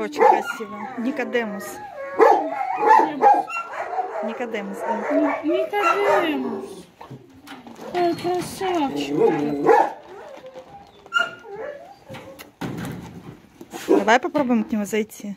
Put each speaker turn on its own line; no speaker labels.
тоже очень красиво. Никодемус. Никодемус, да.
Никодемус. Ой, красавчик. Ну, ну.
Давай попробуем к нему зайти.